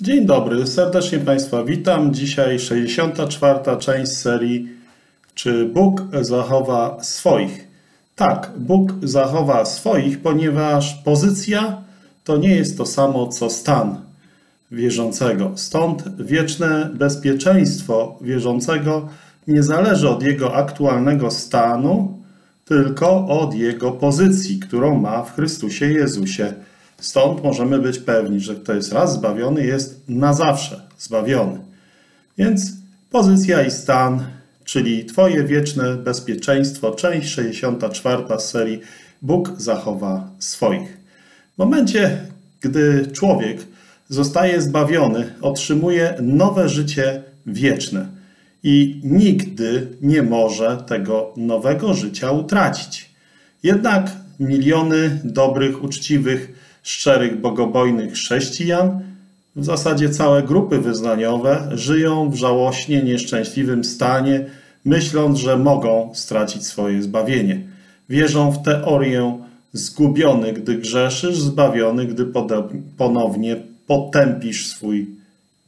Dzień dobry, serdecznie Państwa witam. Dzisiaj 64. część serii Czy Bóg zachowa swoich? Tak, Bóg zachowa swoich, ponieważ pozycja to nie jest to samo co stan wierzącego. Stąd wieczne bezpieczeństwo wierzącego nie zależy od jego aktualnego stanu, tylko od jego pozycji, którą ma w Chrystusie Jezusie. Stąd możemy być pewni, że kto jest raz zbawiony, jest na zawsze zbawiony. Więc pozycja i stan, czyli Twoje wieczne bezpieczeństwo, część 64 z serii Bóg zachowa swoich. W momencie, gdy człowiek zostaje zbawiony, otrzymuje nowe życie wieczne i nigdy nie może tego nowego życia utracić. Jednak miliony dobrych, uczciwych, szczerych, bogobojnych chrześcijan, w zasadzie całe grupy wyznaniowe, żyją w żałośnie nieszczęśliwym stanie, myśląc, że mogą stracić swoje zbawienie. Wierzą w teorię zgubiony, gdy grzeszysz, zbawiony, gdy ponownie potępisz swój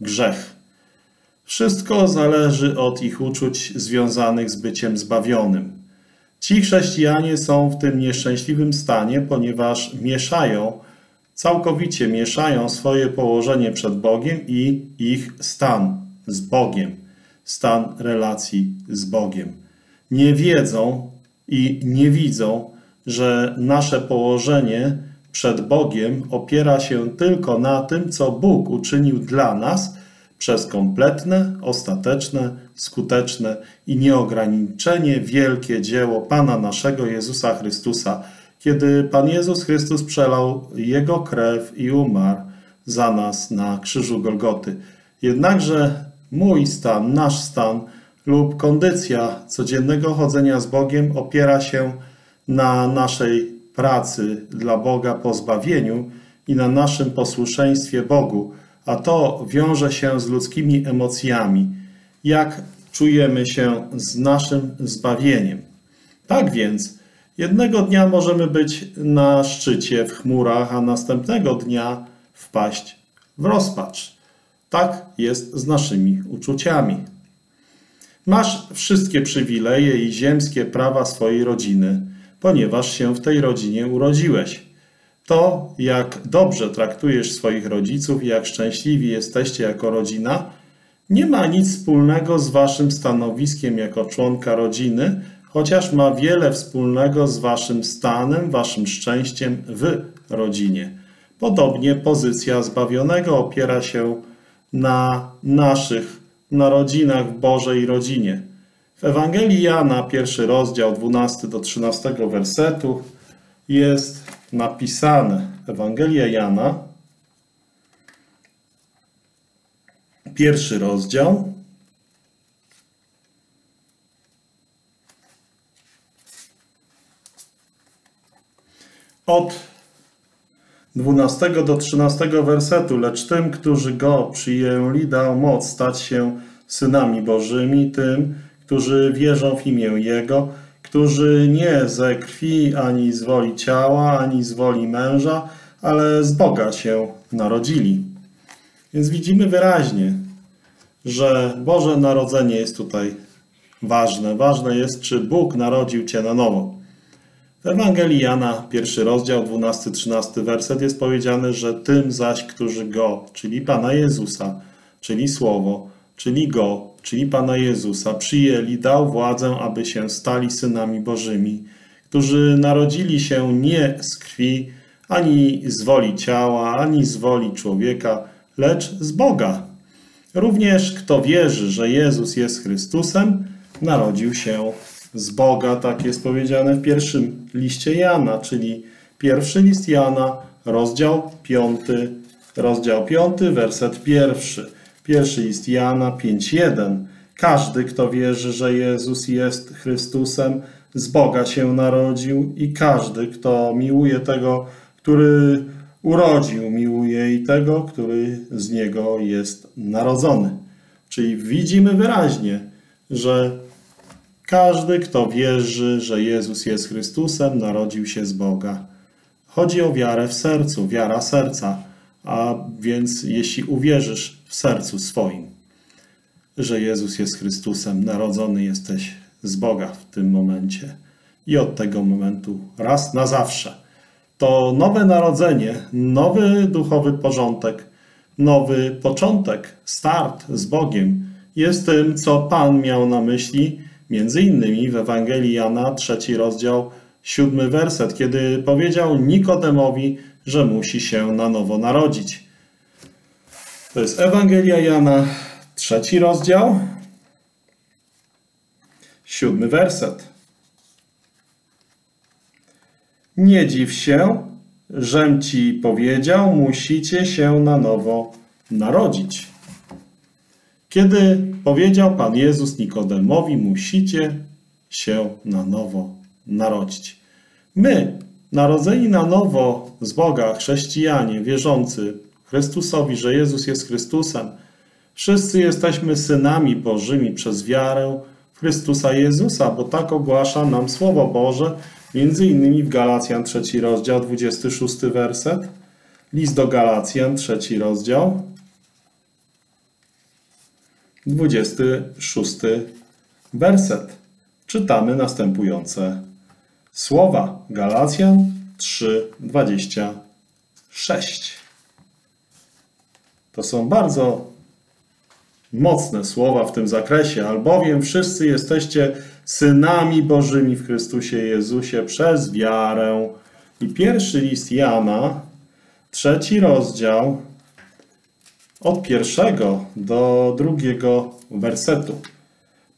grzech. Wszystko zależy od ich uczuć związanych z byciem zbawionym. Ci chrześcijanie są w tym nieszczęśliwym stanie, ponieważ mieszają całkowicie mieszają swoje położenie przed Bogiem i ich stan z Bogiem, stan relacji z Bogiem. Nie wiedzą i nie widzą, że nasze położenie przed Bogiem opiera się tylko na tym, co Bóg uczynił dla nas przez kompletne, ostateczne, skuteczne i nieograniczenie wielkie dzieło Pana naszego Jezusa Chrystusa, kiedy Pan Jezus Chrystus przelał Jego krew i umarł za nas na krzyżu Golgoty. Jednakże mój stan, nasz stan lub kondycja codziennego chodzenia z Bogiem opiera się na naszej pracy dla Boga po zbawieniu i na naszym posłuszeństwie Bogu, a to wiąże się z ludzkimi emocjami, jak czujemy się z naszym zbawieniem. Tak więc, Jednego dnia możemy być na szczycie w chmurach, a następnego dnia wpaść w rozpacz. Tak jest z naszymi uczuciami. Masz wszystkie przywileje i ziemskie prawa swojej rodziny, ponieważ się w tej rodzinie urodziłeś. To, jak dobrze traktujesz swoich rodziców i jak szczęśliwi jesteście jako rodzina, nie ma nic wspólnego z waszym stanowiskiem jako członka rodziny, chociaż ma wiele wspólnego z waszym stanem, waszym szczęściem w rodzinie. Podobnie pozycja zbawionego opiera się na naszych narodzinach w Bożej rodzinie. W Ewangelii Jana, pierwszy rozdział, 12 do 13 wersetu jest napisane. Ewangelia Jana, pierwszy rozdział, od 12 do 13 wersetu, lecz tym, którzy Go przyjęli, dał moc stać się synami Bożymi, tym, którzy wierzą w imię Jego, którzy nie ze krwi, ani z woli ciała, ani z woli męża, ale z Boga się narodzili. Więc widzimy wyraźnie, że Boże Narodzenie jest tutaj ważne. Ważne jest, czy Bóg narodził Cię na nowo. W Ewangelii Jana, pierwszy rozdział, 12-13 werset jest powiedziane, że tym zaś, którzy Go, czyli Pana Jezusa, czyli Słowo, czyli Go, czyli Pana Jezusa, przyjęli, dał władzę, aby się stali synami Bożymi, którzy narodzili się nie z krwi, ani z woli ciała, ani z woli człowieka, lecz z Boga. Również kto wierzy, że Jezus jest Chrystusem, narodził się z Boga, tak jest powiedziane w pierwszym liście Jana, czyli pierwszy list Jana, rozdział 5, rozdział 5, werset pierwszy. Pierwszy list Jana 5:1. Każdy, kto wierzy, że Jezus jest Chrystusem, z Boga się narodził i każdy, kto miłuje tego, który urodził, miłuje i tego, który z Niego jest narodzony. Czyli widzimy wyraźnie, że każdy, kto wierzy, że Jezus jest Chrystusem, narodził się z Boga. Chodzi o wiarę w sercu, wiara serca, A więc jeśli uwierzysz w sercu swoim, że Jezus jest Chrystusem, narodzony jesteś z Boga w tym momencie i od tego momentu raz na zawsze. To nowe narodzenie, nowy duchowy porządek, nowy początek, start z Bogiem jest tym, co Pan miał na myśli, między innymi w Ewangelii Jana, trzeci rozdział, siódmy werset, kiedy powiedział Nikodemowi, że musi się na nowo narodzić. To jest Ewangelia Jana, trzeci rozdział, siódmy werset. Nie dziw się, żem ci powiedział, musicie się na nowo narodzić. Kiedy powiedział Pan Jezus Nikodemowi, musicie się na nowo narodzić. My, narodzeni na nowo z Boga, chrześcijanie, wierzący Chrystusowi, że Jezus jest Chrystusem, wszyscy jesteśmy synami Bożymi przez wiarę w Chrystusa Jezusa, bo tak ogłasza nam Słowo Boże, między innymi w Galacjan 3 rozdział, 26 werset, list do Galacjan 3 rozdział, 26 werset. Czytamy następujące słowa. Galacjan 3, 26. To są bardzo mocne słowa w tym zakresie, albowiem wszyscy jesteście synami Bożymi w Chrystusie Jezusie przez wiarę. I pierwszy list Jana, trzeci rozdział, od pierwszego do drugiego wersetu.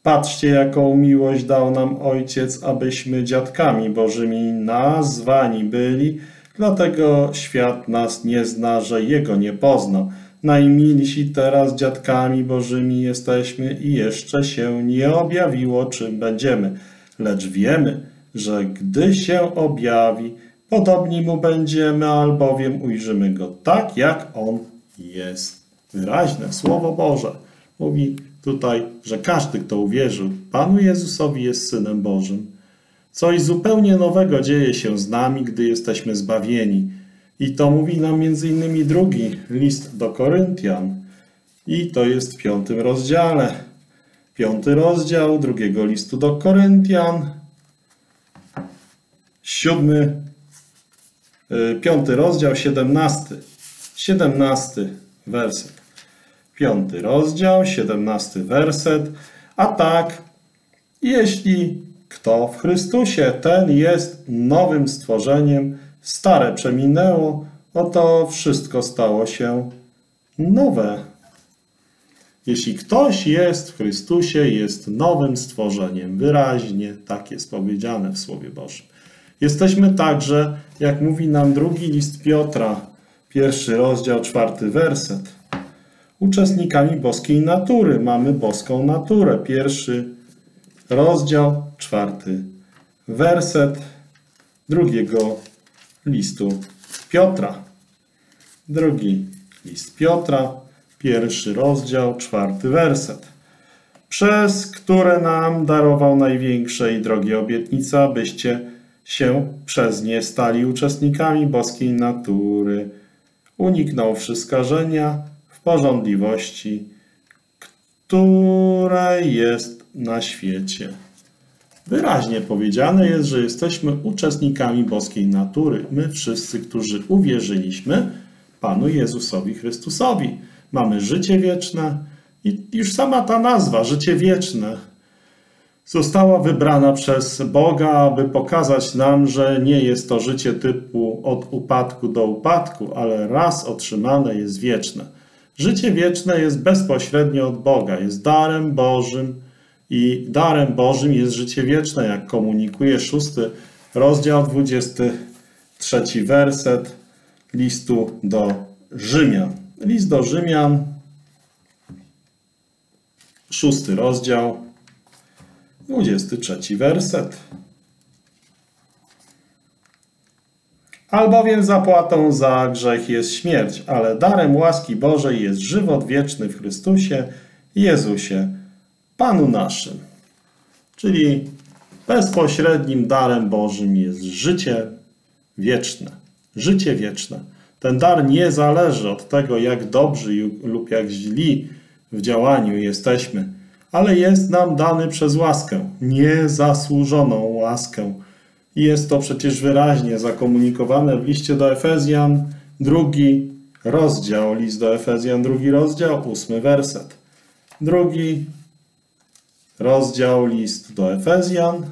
Patrzcie, jaką miłość dał nam Ojciec, abyśmy dziadkami Bożymi nazwani byli, dlatego świat nas nie zna, że Jego nie pozna. Najmilsi teraz dziadkami Bożymi jesteśmy i jeszcze się nie objawiło, czym będziemy. Lecz wiemy, że gdy się objawi, podobni Mu będziemy, albowiem ujrzymy Go tak, jak On jest. Wyraźne Słowo Boże mówi tutaj, że każdy, kto uwierzył Panu Jezusowi jest Synem Bożym. Coś zupełnie nowego dzieje się z nami, gdy jesteśmy zbawieni. I to mówi nam innymi drugi list do Koryntian. I to jest w piątym rozdziale. Piąty rozdział drugiego listu do Koryntian. Siódmy, y, piąty rozdział, siedemnasty. Siedemnasty werset. Piąty rozdział, siedemnasty werset. A tak, jeśli kto w Chrystusie, ten jest nowym stworzeniem, stare przeminęło, oto wszystko stało się nowe. Jeśli ktoś jest w Chrystusie, jest nowym stworzeniem. Wyraźnie tak jest powiedziane w Słowie Bożym. Jesteśmy także, jak mówi nam drugi list Piotra, pierwszy rozdział, czwarty werset, uczestnikami boskiej natury. Mamy boską naturę. Pierwszy rozdział, czwarty werset drugiego listu Piotra. Drugi list Piotra, pierwszy rozdział, czwarty werset. Przez które nam darował największe i drogie obietnice, abyście się przez nie stali uczestnikami boskiej natury, uniknąwszy skażenia w porządliwości, która jest na świecie. Wyraźnie powiedziane jest, że jesteśmy uczestnikami boskiej natury. My wszyscy, którzy uwierzyliśmy Panu Jezusowi Chrystusowi. Mamy życie wieczne i już sama ta nazwa, życie wieczne, została wybrana przez Boga, aby pokazać nam, że nie jest to życie typu od upadku do upadku, ale raz otrzymane jest wieczne. Życie wieczne jest bezpośrednio od Boga, jest darem Bożym, i darem Bożym jest życie wieczne, jak komunikuje szósty rozdział, 23 werset listu do Rzymian. List do Rzymian, szósty rozdział, 23 werset. Albowiem zapłatą za grzech jest śmierć, ale darem łaski Bożej jest żywot wieczny w Chrystusie Jezusie Panu naszym. Czyli bezpośrednim darem Bożym jest życie wieczne. Życie wieczne. Ten dar nie zależy od tego, jak dobrzy lub jak źli w działaniu jesteśmy, ale jest nam dany przez łaskę, niezasłużoną łaskę. Jest to przecież wyraźnie zakomunikowane w liście do Efezjan, drugi rozdział, list do Efezjan, drugi rozdział, ósmy werset. Drugi rozdział, list do Efezjan,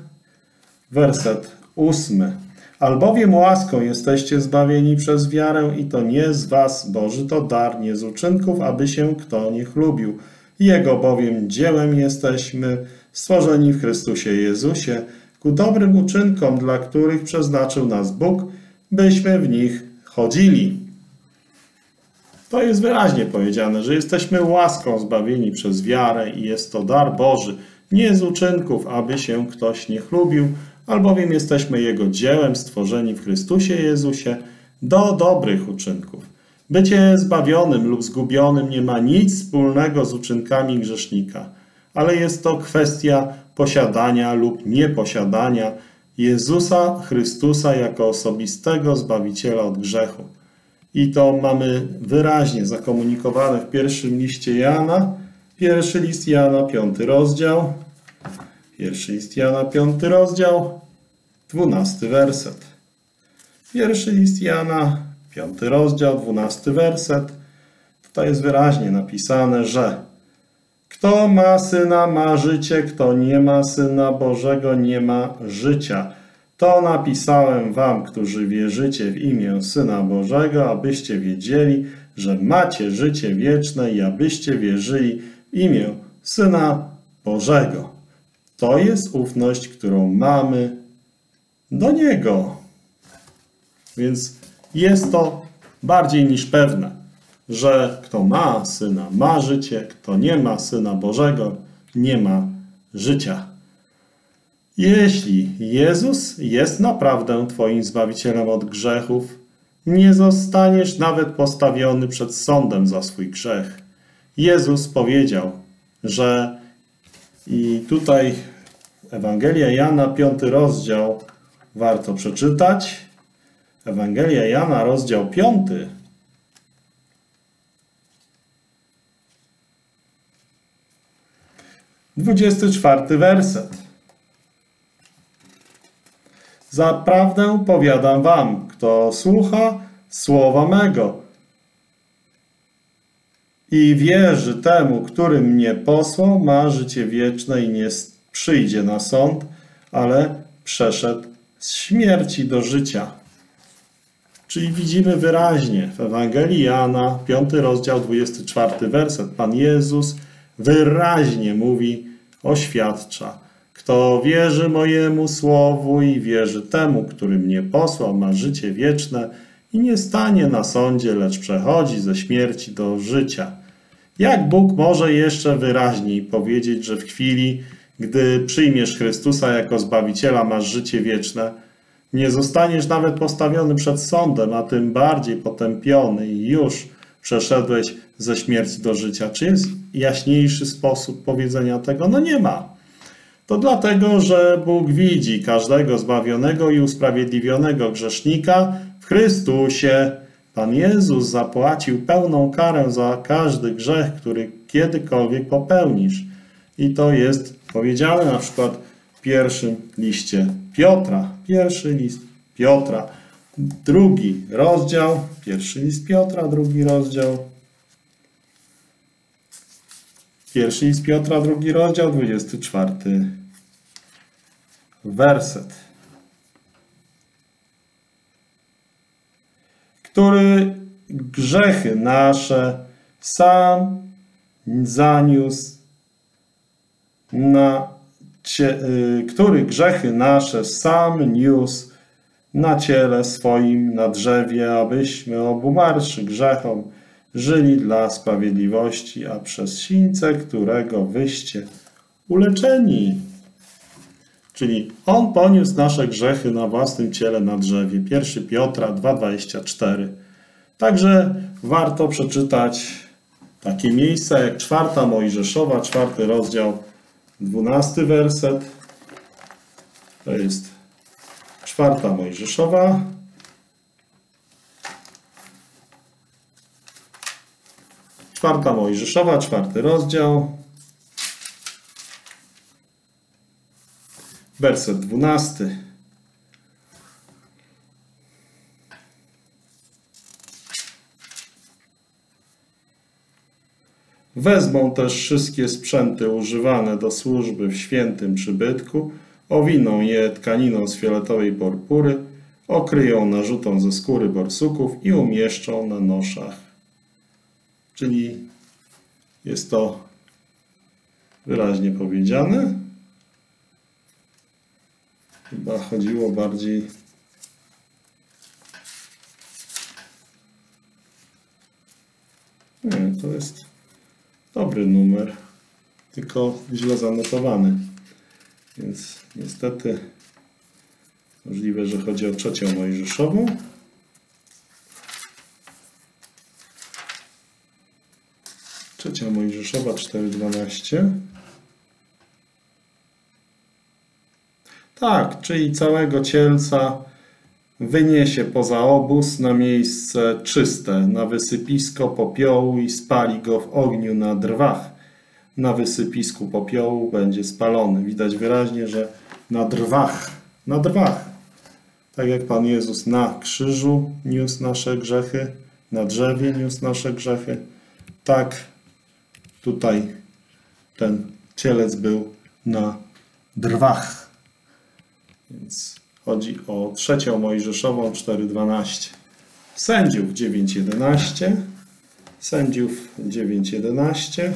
werset ósmy. Albowiem łaską jesteście zbawieni przez wiarę i to nie z was, Boży to dar, nie z uczynków, aby się kto nie chlubił. Jego bowiem dziełem jesteśmy, stworzeni w Chrystusie Jezusie, ku dobrym uczynkom, dla których przeznaczył nas Bóg, byśmy w nich chodzili. To jest wyraźnie powiedziane, że jesteśmy łaską zbawieni przez wiarę i jest to dar Boży, nie z uczynków, aby się ktoś nie chlubił, albowiem jesteśmy Jego dziełem stworzeni w Chrystusie Jezusie do dobrych uczynków. Bycie zbawionym lub zgubionym nie ma nic wspólnego z uczynkami grzesznika, ale jest to kwestia posiadania lub nieposiadania Jezusa Chrystusa jako osobistego Zbawiciela od grzechu. I to mamy wyraźnie zakomunikowane w pierwszym liście Jana, pierwszy list Jana, piąty rozdział, pierwszy list Jana, piąty rozdział, dwunasty werset. Pierwszy list Jana, piąty rozdział, dwunasty werset. Tutaj jest wyraźnie napisane, że kto ma Syna, ma życie, kto nie ma Syna Bożego, nie ma życia. To napisałem wam, którzy wierzycie w imię Syna Bożego, abyście wiedzieli, że macie życie wieczne i abyście wierzyli w imię Syna Bożego. To jest ufność, którą mamy do Niego. Więc jest to bardziej niż pewne, że kto ma Syna, ma życie, kto nie ma Syna Bożego, nie ma życia. Jeśli Jezus jest naprawdę Twoim Zbawicielem od grzechów, nie zostaniesz nawet postawiony przed sądem za swój grzech. Jezus powiedział, że i tutaj Ewangelia Jana, piąty rozdział, warto przeczytać. Ewangelia Jana, rozdział piąty. Dwudziesty czwarty werset. Zaprawdę powiadam wam, kto słucha słowa mego i wierzy temu, który mnie posłał, ma życie wieczne i nie przyjdzie na sąd, ale przeszedł z śmierci do życia. Czyli widzimy wyraźnie w Ewangelii Jana, 5 rozdział, 24 werset, Pan Jezus wyraźnie mówi, oświadcza, kto wierzy mojemu słowu i wierzy temu, który mnie posłał, ma życie wieczne i nie stanie na sądzie, lecz przechodzi ze śmierci do życia. Jak Bóg może jeszcze wyraźniej powiedzieć, że w chwili, gdy przyjmiesz Chrystusa jako Zbawiciela, masz życie wieczne, nie zostaniesz nawet postawiony przed sądem, a tym bardziej potępiony i już przeszedłeś ze śmierci do życia. Czy jest jaśniejszy sposób powiedzenia tego? No nie ma. To dlatego, że Bóg widzi każdego zbawionego i usprawiedliwionego grzesznika w Chrystusie. Pan Jezus zapłacił pełną karę za każdy grzech, który kiedykolwiek popełnisz. I to jest powiedziane na przykład w pierwszym liście Piotra. Pierwszy list Piotra, drugi rozdział, pierwszy list Piotra, drugi rozdział. Pierwszy list Piotra, drugi rozdział, 24 werset, który grzechy nasze sam zaniósł na cie, y, który grzechy nasze sam niósł na ciele swoim na drzewie, abyśmy obumarszy grzechom żyli dla sprawiedliwości, a przez sińce, którego wyście uleczeni. Czyli On poniósł nasze grzechy na własnym ciele na drzewie. 1 Piotra 2,24. Także warto przeczytać takie miejsca jak czwarta Mojżeszowa, czwarty rozdział, dwunasty werset. To jest czwarta Mojżeszowa, Czwarta Mojżeszowa, czwarty rozdział. Werset dwunasty. Wezmą też wszystkie sprzęty używane do służby w świętym przybytku, owiną je tkaniną z fioletowej porpury, okryją narzutą ze skóry borsuków i umieszczą na noszach. Czyli jest to wyraźnie powiedziane. Chyba chodziło bardziej Nie, to jest dobry numer, tylko źle zanotowany. Więc niestety możliwe, że chodzi o trzecią Mojżeszową. Trzecia Mojżeszowa 4.12. Tak, czyli całego cielca wyniesie poza obóz na miejsce czyste, na wysypisko popiołu i spali go w ogniu na drwach. Na wysypisku popiołu będzie spalony. Widać wyraźnie, że na drwach, na drwach. Tak jak Pan Jezus na krzyżu niósł nasze grzechy, na drzewie niósł nasze grzechy, tak tutaj ten cielec był na drwach. Więc chodzi o trzecią Mojżeszową 4.12. Sędziów 9.11. Sędziów 9.11.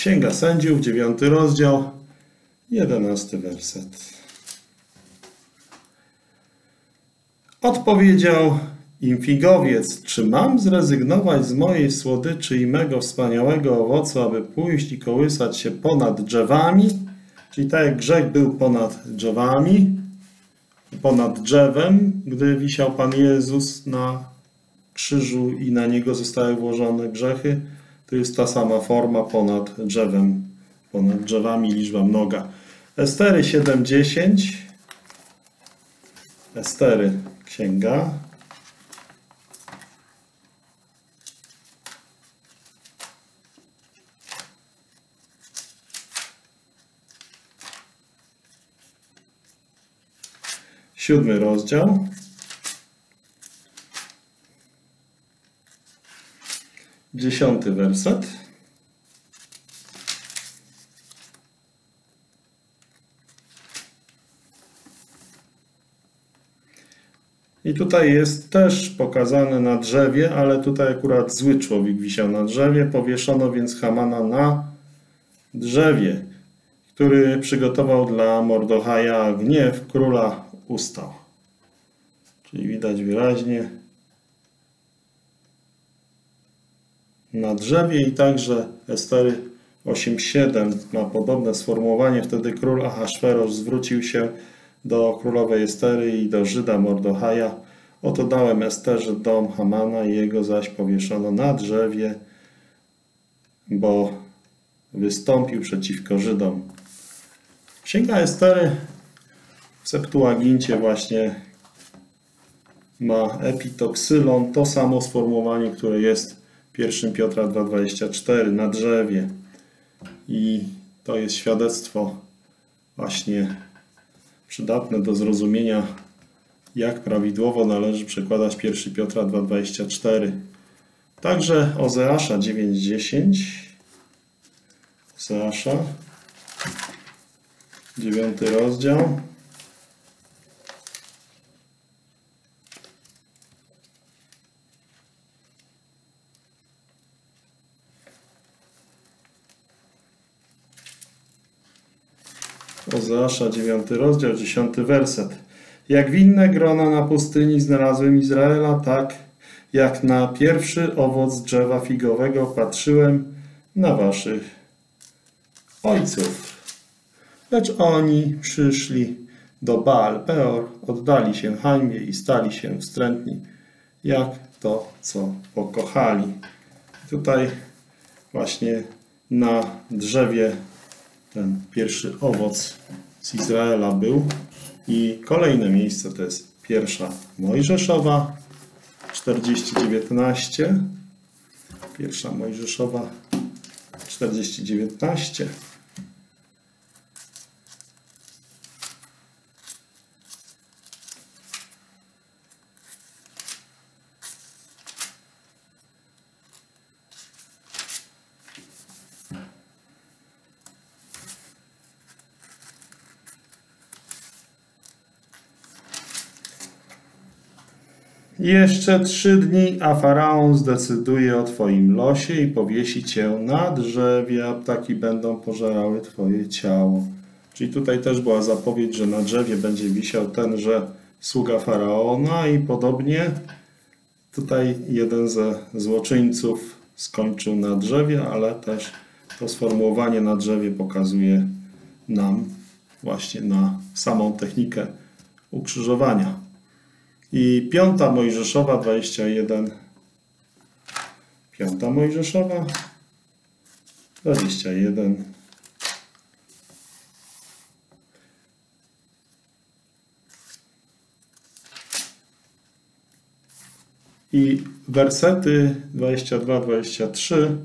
Księga Sędziów, 9 rozdział, 11 werset. Odpowiedział im figowiec, czy mam zrezygnować z mojej słodyczy i mego wspaniałego owocu, aby pójść i kołysać się ponad drzewami? Czyli tak jak grzech był ponad drzewami, ponad drzewem, gdy wisiał Pan Jezus na krzyżu i na niego zostały włożone grzechy, to jest ta sama forma ponad drzewem, ponad drzewami liczba mnoga. Estery 7.10 Estery księga Siódmy rozdział. Dziesiąty werset. I tutaj jest też pokazane na drzewie, ale tutaj akurat zły człowiek wisiał na drzewie. Powieszono więc Hamana na drzewie, który przygotował dla Mordochaja gniew króla ustał. Czyli widać wyraźnie na drzewie i także Estery 8.7 ma podobne sformułowanie. Wtedy król Ahasferosz zwrócił się do królowej Estery i do Żyda Mordochaja. Oto dałem Esterze dom Hamana i jego zaś powieszono na drzewie, bo wystąpił przeciwko Żydom. Księga Estery w Septuagincie właśnie ma epitoksylon, to samo sformułowanie, które jest 1 Piotra 2,24 na drzewie. I to jest świadectwo właśnie przydatne do zrozumienia, jak prawidłowo należy przekładać 1 Piotra 2,24. Także Ozeasza 9,10. Ozeasza, 9 rozdział. Ozeasza, 9 rozdział, 10 werset. Jak winne grona na pustyni znalazłem Izraela, tak jak na pierwszy owoc drzewa figowego patrzyłem na waszych ojców. Lecz oni przyszli do Baal Peor, oddali się hańbie i stali się wstrętni, jak to, co pokochali. Tutaj właśnie na drzewie ten pierwszy owoc z Izraela był. I kolejne miejsce to jest pierwsza Mojżeszowa 4019. Pierwsza Mojżeszowa 4019. Jeszcze trzy dni, a faraon zdecyduje o Twoim losie i powiesi Cię na drzewie, a ptaki będą pożerały Twoje ciało. Czyli tutaj też była zapowiedź, że na drzewie będzie wisiał tenże sługa faraona i podobnie tutaj jeden ze złoczyńców skończył na drzewie, ale też to sformułowanie na drzewie pokazuje nam właśnie na samą technikę ukrzyżowania. I piąta Mojżeszowa 21. Piąta Mojżeszowa 21. I wersety 22-23.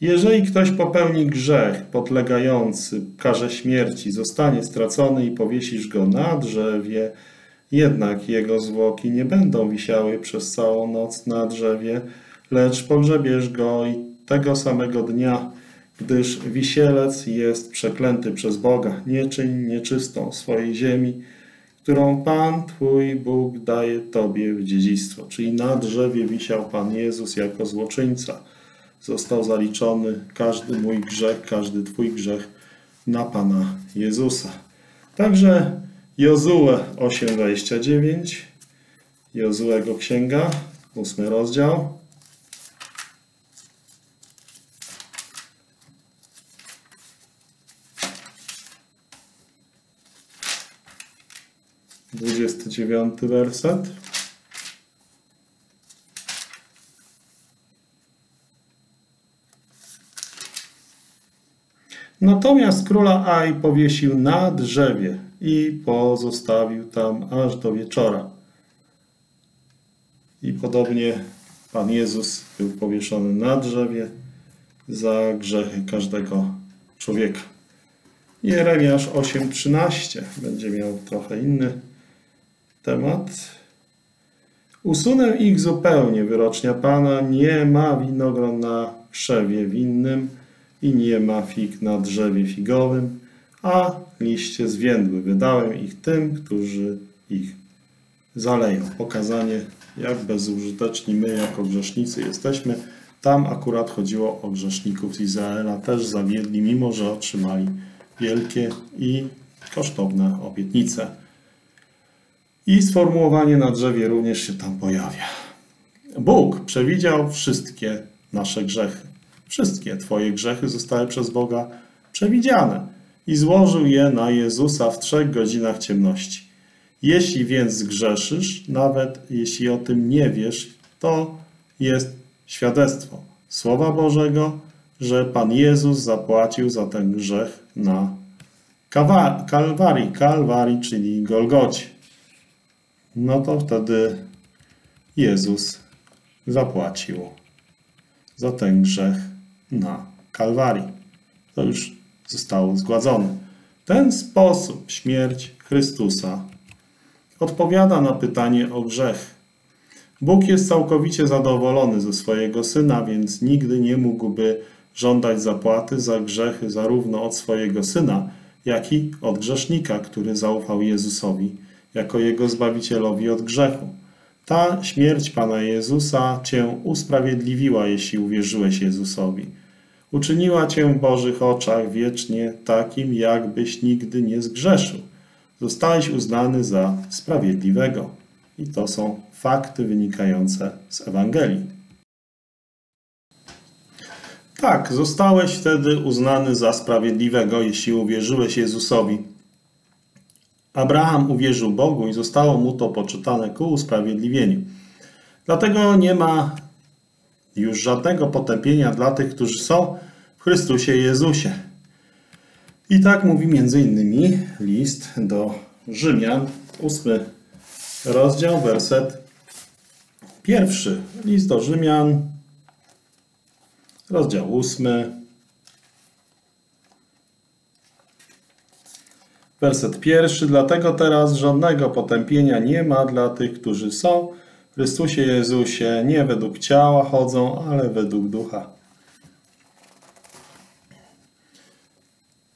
Jeżeli ktoś popełni grzech podlegający karze śmierci, zostanie stracony i powiesisz go na drzewie, jednak jego zwłoki nie będą wisiały przez całą noc na drzewie, lecz pogrzebiesz go i tego samego dnia, gdyż wisielec jest przeklęty przez Boga. Nie czyń nieczystą swojej ziemi, którą Pan Twój Bóg daje Tobie w dziedzictwo. Czyli na drzewie wisiał Pan Jezus jako złoczyńca. Został zaliczony każdy mój grzech, każdy Twój grzech na Pana Jezusa. Także Jozue 8:29, Jozuego księga, ósmy rozdział. Dwudziesty dziewiąty werset. Natomiast króla Aj powiesił na drzewie i pozostawił tam aż do wieczora. I podobnie Pan Jezus był powieszony na drzewie za grzechy każdego człowieka. Jeremiasz 8:13 będzie miał trochę inny temat. Usunę ich zupełnie, wyrocznia Pana, nie ma winogron na krzewie winnym i nie ma fig na drzewie figowym, a liście zwiędły. Wydałem ich tym, którzy ich zaleją. Pokazanie, jak bezużyteczni my jako grzesznicy jesteśmy. Tam akurat chodziło o grzeszników Izraela. Też zawiedli, mimo że otrzymali wielkie i kosztowne obietnice. I sformułowanie na drzewie również się tam pojawia. Bóg przewidział wszystkie nasze grzechy. Wszystkie Twoje grzechy zostały przez Boga przewidziane i złożył je na Jezusa w trzech godzinach ciemności. Jeśli więc zgrzeszysz, nawet jeśli o tym nie wiesz, to jest świadectwo Słowa Bożego, że Pan Jezus zapłacił za ten grzech na Kalwarii, Kalwarii, czyli Golgocie. No to wtedy Jezus zapłacił za ten grzech na Kalwarii. To już zostało zgładzone. Ten sposób śmierć Chrystusa odpowiada na pytanie o grzech. Bóg jest całkowicie zadowolony ze swojego Syna, więc nigdy nie mógłby żądać zapłaty za grzechy zarówno od swojego Syna, jak i od grzesznika, który zaufał Jezusowi jako Jego Zbawicielowi od grzechu. Ta śmierć Pana Jezusa Cię usprawiedliwiła, jeśli uwierzyłeś Jezusowi. Uczyniła cię w Bożych oczach wiecznie takim, jakbyś nigdy nie zgrzeszył. Zostałeś uznany za sprawiedliwego. I to są fakty wynikające z Ewangelii. Tak, zostałeś wtedy uznany za sprawiedliwego, jeśli uwierzyłeś Jezusowi. Abraham uwierzył Bogu i zostało mu to poczytane ku usprawiedliwieniu. Dlatego nie ma już żadnego potępienia dla tych, którzy są w Chrystusie Jezusie. I tak mówi innymi list do Rzymian, ósmy rozdział, werset pierwszy. List do Rzymian, rozdział ósmy, werset pierwszy. Dlatego teraz żadnego potępienia nie ma dla tych, którzy są w Chrystusie Jezusie, nie według ciała chodzą, ale według ducha.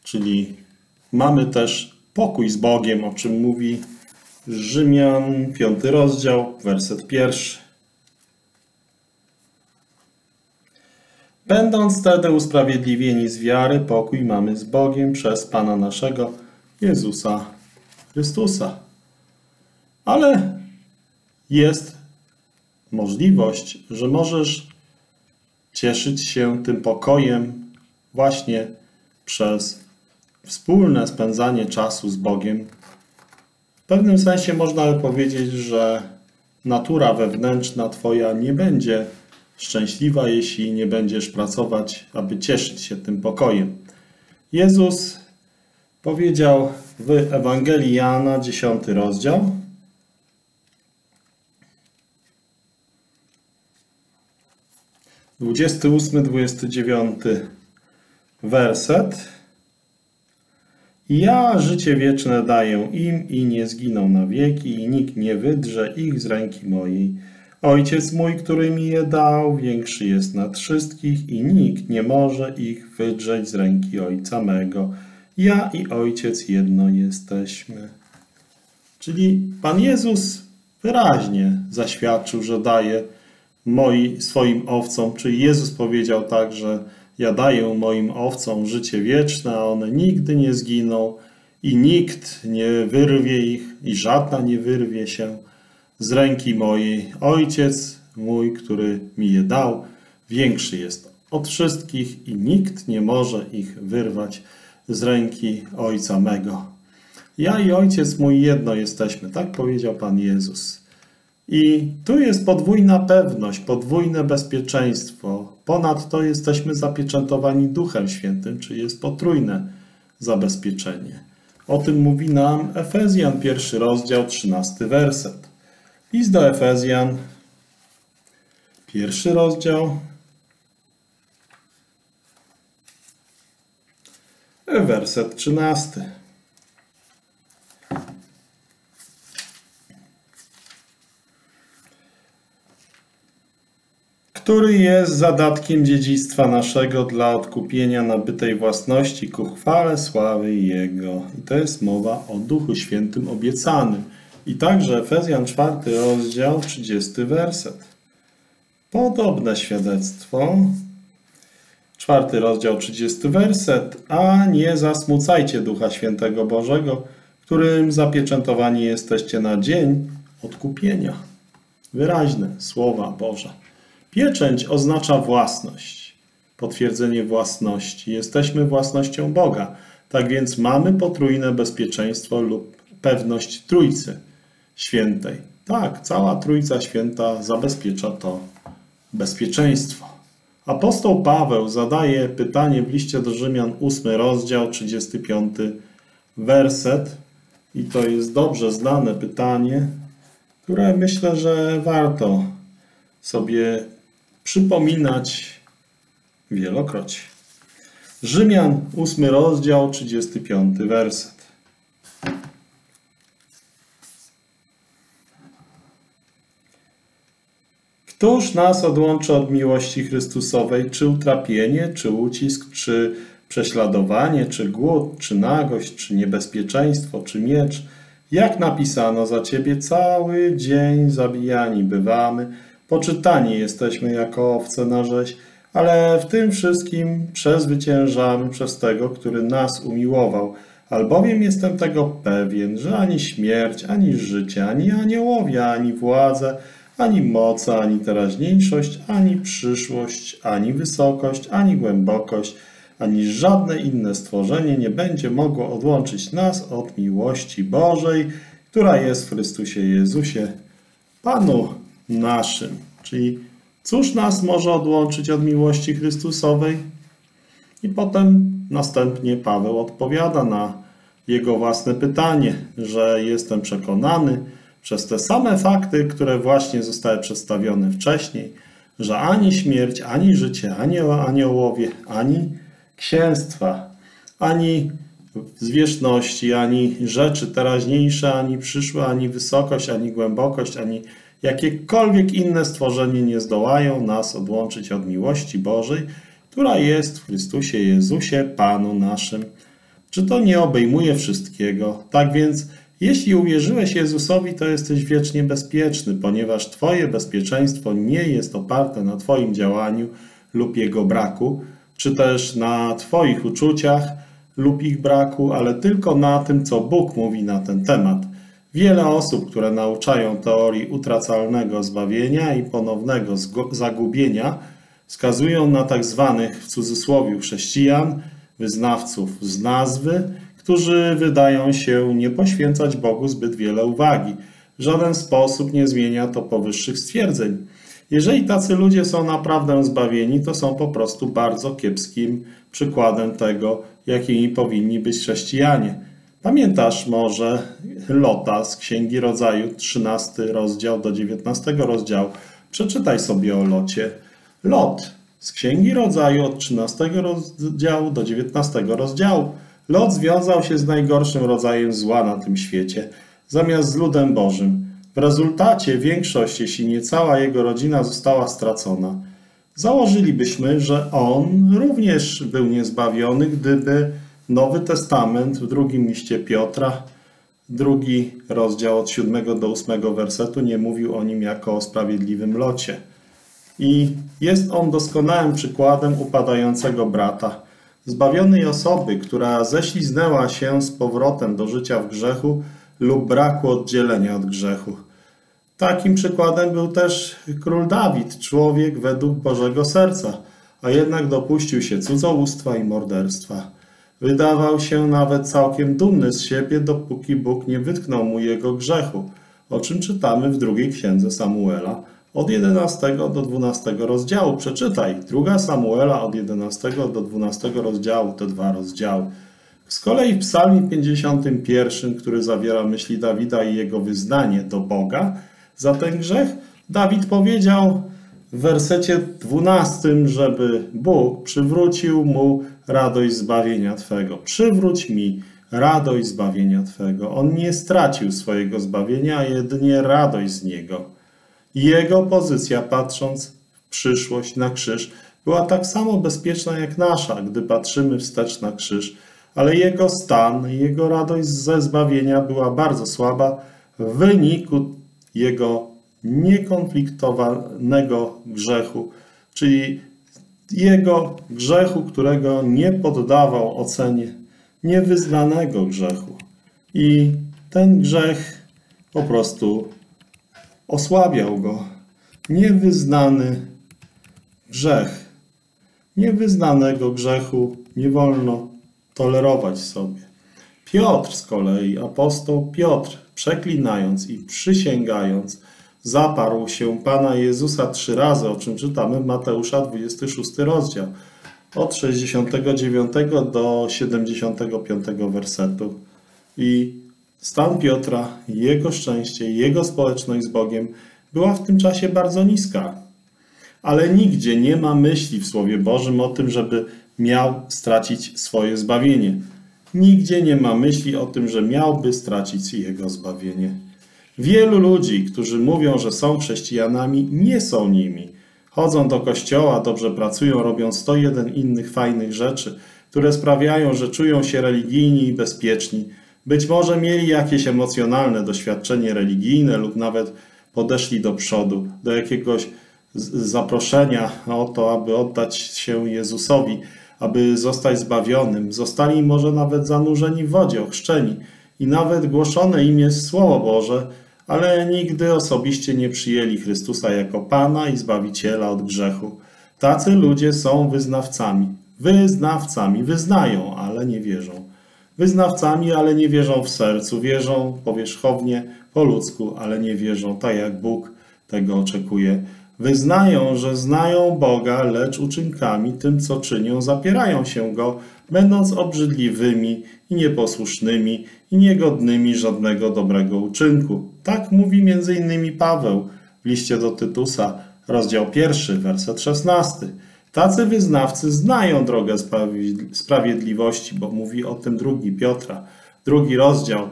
Czyli mamy też pokój z Bogiem, o czym mówi Rzymian, piąty rozdział, werset pierwszy. Będąc wtedy usprawiedliwieni z wiary, pokój mamy z Bogiem przez Pana naszego Jezusa Chrystusa. Ale jest możliwość, że możesz cieszyć się tym pokojem właśnie przez wspólne spędzanie czasu z Bogiem. W pewnym sensie można powiedzieć, że natura wewnętrzna Twoja nie będzie szczęśliwa, jeśli nie będziesz pracować, aby cieszyć się tym pokojem. Jezus powiedział w Ewangelii Jana, 10 rozdział, Dwudziesty ósmy, dwudziesty dziewiąty werset. Ja życie wieczne daję im i nie zginą na wieki i nikt nie wydrze ich z ręki mojej. Ojciec mój, który mi je dał, większy jest nad wszystkich i nikt nie może ich wydrzeć z ręki Ojca mego. Ja i Ojciec jedno jesteśmy. Czyli Pan Jezus wyraźnie zaświadczył, że daje moi, swoim owcom, czyli Jezus powiedział tak, że ja daję moim owcom życie wieczne, a one nigdy nie zginą i nikt nie wyrwie ich i żadna nie wyrwie się z ręki mojej. Ojciec mój, który mi je dał, większy jest od wszystkich i nikt nie może ich wyrwać z ręki Ojca mego. Ja i Ojciec mój jedno jesteśmy, tak powiedział Pan Jezus. I tu jest podwójna pewność, podwójne bezpieczeństwo. Ponadto jesteśmy zapieczętowani Duchem Świętym, czyli jest potrójne zabezpieczenie. O tym mówi nam Efezjan, pierwszy rozdział, trzynasty werset. List do Efezjan, pierwszy rozdział, werset trzynasty. który jest zadatkiem dziedzictwa naszego dla odkupienia nabytej własności ku chwale sławy Jego. I to jest mowa o Duchu Świętym obiecanym. I także Efezjan 4 rozdział 30 werset. Podobne świadectwo. Czwarty rozdział 30 werset. A nie zasmucajcie Ducha Świętego Bożego, którym zapieczętowani jesteście na dzień odkupienia. Wyraźne słowa Boże. Pieczęć oznacza własność, potwierdzenie własności. Jesteśmy własnością Boga. Tak więc mamy potrójne bezpieczeństwo lub pewność Trójcy Świętej. Tak, cała Trójca Święta zabezpiecza to bezpieczeństwo. Apostoł Paweł zadaje pytanie w liście do Rzymian 8 rozdział 35 werset i to jest dobrze znane pytanie, które myślę, że warto sobie przypominać wielokroć. Rzymian, 8 rozdział, 35 werset. Któż nas odłączy od miłości Chrystusowej? Czy utrapienie, czy ucisk, czy prześladowanie, czy głód, czy nagość, czy niebezpieczeństwo, czy miecz? Jak napisano za Ciebie, cały dzień zabijani bywamy, Poczytani jesteśmy jako owce na rzeź, ale w tym wszystkim przezwyciężamy przez Tego, który nas umiłował. Albowiem jestem tego pewien, że ani śmierć, ani życie, ani aniołowie, ani władze, ani moce, ani teraźniejszość, ani przyszłość, ani wysokość, ani głębokość, ani żadne inne stworzenie nie będzie mogło odłączyć nas od miłości Bożej, która jest w Chrystusie Jezusie, Panu naszym. Czyli cóż nas może odłączyć od miłości Chrystusowej? I potem następnie Paweł odpowiada na jego własne pytanie, że jestem przekonany przez te same fakty, które właśnie zostały przedstawione wcześniej, że ani śmierć, ani życie, ani aniołowie, ani księstwa, ani zwierzchności, ani rzeczy teraźniejsze, ani przyszłe, ani wysokość, ani głębokość, ani jakiekolwiek inne stworzenie nie zdołają nas odłączyć od miłości Bożej, która jest w Chrystusie Jezusie, Panu naszym. Czy to nie obejmuje wszystkiego? Tak więc, jeśli uwierzyłeś Jezusowi, to jesteś wiecznie bezpieczny, ponieważ Twoje bezpieczeństwo nie jest oparte na Twoim działaniu lub jego braku, czy też na Twoich uczuciach lub ich braku, ale tylko na tym, co Bóg mówi na ten temat. Wiele osób, które nauczają teorii utracalnego zbawienia i ponownego zagubienia, wskazują na tak zwanych w cudzysłowie chrześcijan, wyznawców z nazwy, którzy wydają się nie poświęcać Bogu zbyt wiele uwagi. W żaden sposób nie zmienia to powyższych stwierdzeń. Jeżeli tacy ludzie są naprawdę zbawieni, to są po prostu bardzo kiepskim przykładem tego, jakimi powinni być chrześcijanie. Pamiętasz może Lota z Księgi Rodzaju, 13 rozdział do 19 rozdziału. Przeczytaj sobie o Locie. Lot z Księgi Rodzaju od 13 rozdziału do 19 rozdziału. Lot związał się z najgorszym rodzajem zła na tym świecie, zamiast z ludem Bożym. W rezultacie większość, jeśli nie cała jego rodzina została stracona. Założylibyśmy, że on również był niezbawiony, gdyby Nowy Testament w drugim liście Piotra, drugi rozdział od 7 do 8 wersetu nie mówił o nim jako o sprawiedliwym locie. I jest on doskonałym przykładem upadającego brata, zbawionej osoby, która ześliznęła się z powrotem do życia w grzechu lub braku oddzielenia od grzechu. Takim przykładem był też król Dawid, człowiek według Bożego serca, a jednak dopuścił się cudzołóstwa i morderstwa. Wydawał się nawet całkiem dumny z siebie, dopóki Bóg nie wytknął mu jego grzechu, o czym czytamy w drugiej księdze Samuela od 11 do 12 rozdziału. Przeczytaj, druga Samuela od 11 do 12 rozdziału, te dwa rozdziały. Z kolei w psalmie 51, który zawiera myśli Dawida i jego wyznanie do Boga za ten grzech, Dawid powiedział w wersecie 12, żeby Bóg przywrócił mu radość zbawienia Twego. Przywróć mi radość zbawienia Twego. On nie stracił swojego zbawienia, a jedynie radość z niego. Jego pozycja, patrząc w przyszłość na krzyż, była tak samo bezpieczna jak nasza, gdy patrzymy wstecz na krzyż, ale jego stan, jego radość ze zbawienia była bardzo słaba w wyniku jego niekonfliktowanego grzechu, czyli jego grzechu, którego nie poddawał ocenie, niewyznanego grzechu. I ten grzech po prostu osłabiał go. Niewyznany grzech. Niewyznanego grzechu nie wolno tolerować sobie. Piotr z kolei, apostoł Piotr, przeklinając i przysięgając, zaparł się Pana Jezusa trzy razy, o czym czytamy Mateusza 26 rozdział, od 69 do 75 wersetu. I stan Piotra, jego szczęście, jego społeczność z Bogiem była w tym czasie bardzo niska. Ale nigdzie nie ma myśli w Słowie Bożym o tym, żeby miał stracić swoje zbawienie. Nigdzie nie ma myśli o tym, że miałby stracić jego zbawienie. Wielu ludzi, którzy mówią, że są chrześcijanami, nie są nimi. Chodzą do kościoła, dobrze pracują, robią 101 innych fajnych rzeczy, które sprawiają, że czują się religijni i bezpieczni. Być może mieli jakieś emocjonalne doświadczenie religijne lub nawet podeszli do przodu, do jakiegoś zaproszenia o to, aby oddać się Jezusowi, aby zostać zbawionym. Zostali może nawet zanurzeni w wodzie, ochrzczeni i nawet głoszone im jest Słowo Boże, ale nigdy osobiście nie przyjęli Chrystusa jako Pana i Zbawiciela od grzechu. Tacy ludzie są wyznawcami. Wyznawcami wyznają, ale nie wierzą. Wyznawcami, ale nie wierzą w sercu. Wierzą powierzchownie, po ludzku, ale nie wierzą tak jak Bóg tego oczekuje. Wyznają, że znają Boga, lecz uczynkami tym, co czynią, zapierają się Go, będąc obrzydliwymi i nieposłusznymi i niegodnymi żadnego dobrego uczynku. Tak mówi m.in. Paweł w liście do Tytusa, rozdział pierwszy, werset 16. Tacy wyznawcy znają drogę sprawiedliwości, bo mówi o tym drugi Piotra, drugi rozdział,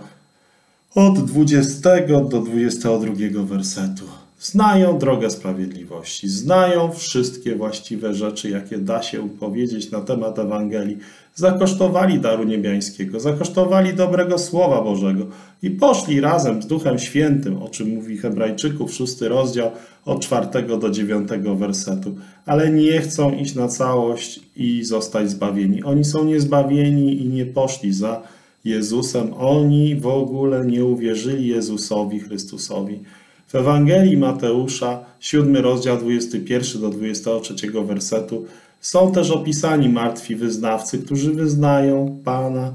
od 20 do 22 wersetu. Znają drogę sprawiedliwości, znają wszystkie właściwe rzeczy, jakie da się powiedzieć na temat Ewangelii. Zakosztowali daru niebiańskiego, zakosztowali dobrego Słowa Bożego i poszli razem z Duchem Świętym, o czym mówi Hebrajczyków, szósty rozdział, od czwartego do dziewiątego wersetu. Ale nie chcą iść na całość i zostać zbawieni. Oni są niezbawieni i nie poszli za Jezusem. Oni w ogóle nie uwierzyli Jezusowi Chrystusowi. W Ewangelii Mateusza, 7 rozdział 21 do 23 wersetu, są też opisani martwi wyznawcy, którzy wyznają Pana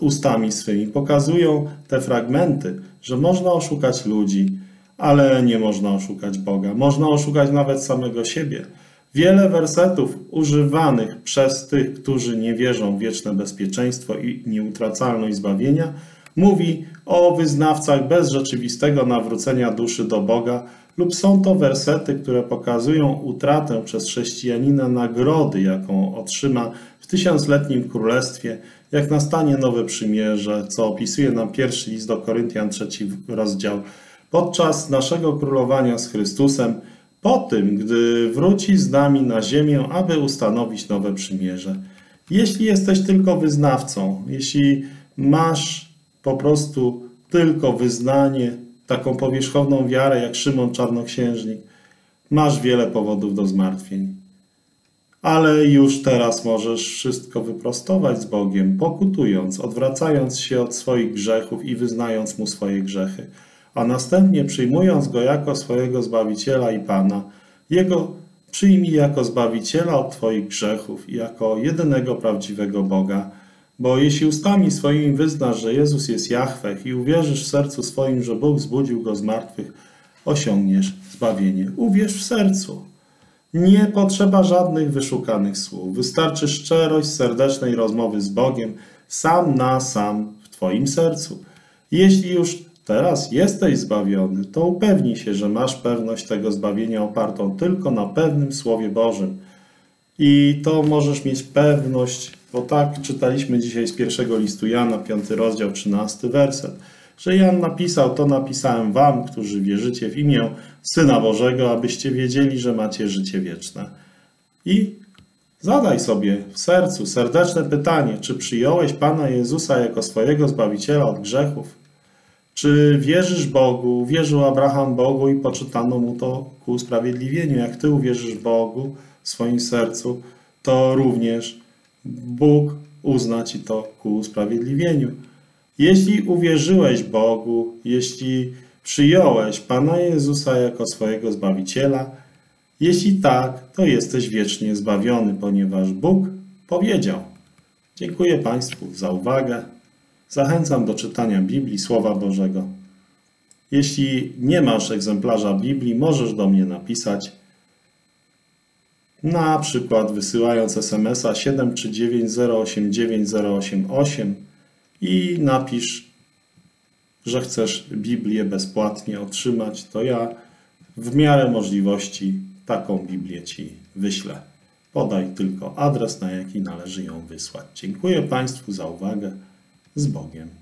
ustami swymi. Pokazują te fragmenty, że można oszukać ludzi, ale nie można oszukać Boga. Można oszukać nawet samego siebie. Wiele wersetów używanych przez tych, którzy nie wierzą w wieczne bezpieczeństwo i nieutracalność zbawienia, mówi o wyznawcach bez rzeczywistego nawrócenia duszy do Boga, lub są to wersety, które pokazują utratę przez chrześcijanina nagrody, jaką otrzyma w tysiącletnim królestwie, jak nastanie nowe przymierze, co opisuje nam pierwszy list do Koryntian, trzeci rozdział. Podczas naszego królowania z Chrystusem, po tym, gdy wróci z nami na ziemię, aby ustanowić nowe przymierze. Jeśli jesteś tylko wyznawcą, jeśli masz po prostu tylko wyznanie, taką powierzchowną wiarę jak Szymon Czarnoksiężnik, masz wiele powodów do zmartwień. Ale już teraz możesz wszystko wyprostować z Bogiem, pokutując, odwracając się od swoich grzechów i wyznając Mu swoje grzechy, a następnie przyjmując Go jako swojego Zbawiciela i Pana. Jego przyjmij jako Zbawiciela od Twoich grzechów i jako jedynego prawdziwego Boga, bo jeśli ustami swoimi wyznasz, że Jezus jest Jahwech i uwierzysz w sercu swoim, że Bóg zbudził Go z martwych, osiągniesz zbawienie. Uwierz w sercu. Nie potrzeba żadnych wyszukanych słów. Wystarczy szczerość serdecznej rozmowy z Bogiem, sam na sam w Twoim sercu. Jeśli już teraz jesteś zbawiony, to upewnij się, że masz pewność tego zbawienia opartą tylko na pewnym Słowie Bożym. I to możesz mieć pewność bo tak czytaliśmy dzisiaj z pierwszego listu Jana, piąty rozdział, trzynasty werset, że Jan napisał, to napisałem wam, którzy wierzycie w imię Syna Bożego, abyście wiedzieli, że macie życie wieczne. I zadaj sobie w sercu serdeczne pytanie, czy przyjąłeś Pana Jezusa jako swojego Zbawiciela od grzechów? Czy wierzysz Bogu, wierzył Abraham Bogu i poczytano mu to ku usprawiedliwieniu? Jak ty uwierzysz Bogu w swoim sercu, to również Bóg uzna ci to ku usprawiedliwieniu. Jeśli uwierzyłeś Bogu, jeśli przyjąłeś Pana Jezusa jako swojego Zbawiciela, jeśli tak, to jesteś wiecznie zbawiony, ponieważ Bóg powiedział. Dziękuję Państwu za uwagę. Zachęcam do czytania Biblii, Słowa Bożego. Jeśli nie masz egzemplarza Biblii, możesz do mnie napisać na przykład wysyłając SMS-a 739089088 i napisz, że chcesz Biblię bezpłatnie otrzymać, to ja w miarę możliwości taką Biblię Ci wyślę. Podaj tylko adres, na jaki należy ją wysłać. Dziękuję Państwu za uwagę. Z Bogiem.